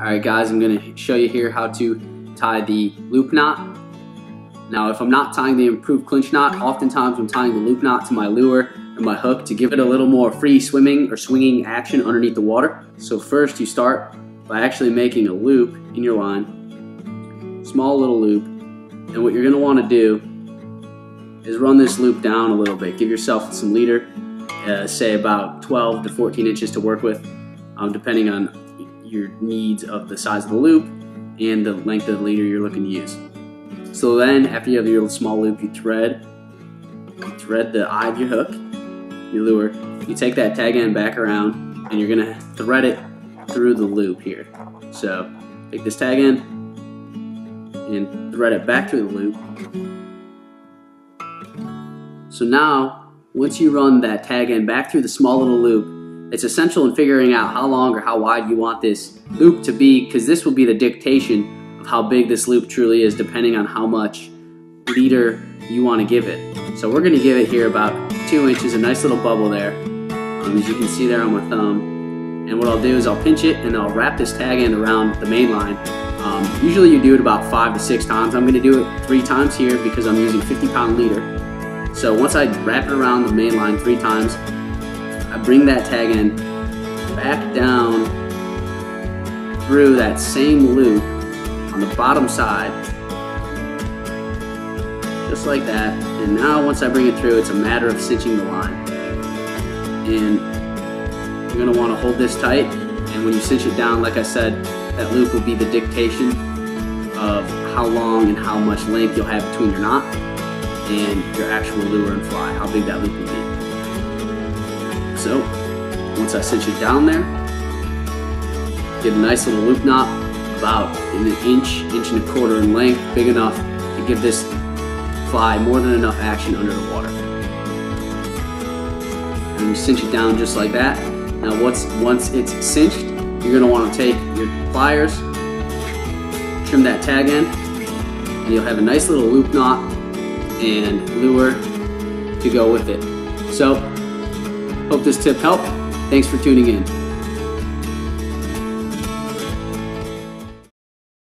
Alright guys, I'm going to show you here how to tie the loop knot. Now if I'm not tying the improved clinch knot, oftentimes I'm tying the loop knot to my lure and my hook to give it a little more free swimming or swinging action underneath the water. So first you start by actually making a loop in your line, small little loop, and what you're going to want to do is run this loop down a little bit. Give yourself some leader, uh, say about 12 to 14 inches to work with, um, depending on your needs of the size of the loop and the length of the leader you're looking to use. So then, after you have your little small loop, you thread, you thread the eye of your hook, your lure. You take that tag end back around, and you're gonna thread it through the loop here. So take this tag end and thread it back through the loop. So now, once you run that tag end back through the small little loop, it's essential in figuring out how long or how wide you want this loop to be because this will be the dictation of how big this loop truly is depending on how much leader you want to give it. So we're going to give it here about two inches, a nice little bubble there, um, as you can see there on my thumb. And what I'll do is I'll pinch it and I'll wrap this tag end around the main line. Um, usually you do it about five to six times. I'm going to do it three times here because I'm using 50 pound leader. So once I wrap it around the main line three times, I bring that tag end back down through that same loop on the bottom side, just like that. And now once I bring it through, it's a matter of cinching the line. And you're gonna wanna hold this tight, and when you cinch it down, like I said, that loop will be the dictation of how long and how much length you'll have between your knot and your actual lure and fly, how big that loop will be. So once I cinch it down there, get a nice little loop knot about an inch, inch and a quarter in length, big enough to give this fly more than enough action under the water. And you cinch it down just like that. Now once, once it's cinched, you're gonna wanna take your pliers, trim that tag end, and you'll have a nice little loop knot and lure to go with it. So Hope this tip helped. Thanks for tuning in.